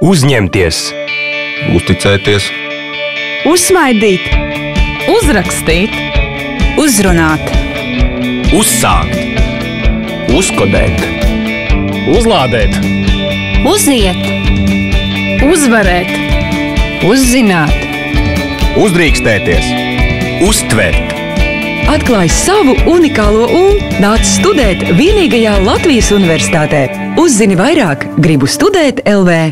Uzņemties, uzticēties, Uzsmaidīt, uzrakstīt, uzrunāt, uzsākt, uzkodēt, uzlādēt, uziet, uzvarēt, uzzināt, uzdrīkstēties, uztvert, Atklāj savu unikālo un nāc studēt vienīgajā Latvijas universitātē. Uzzini vairāk, gribu studēt LV.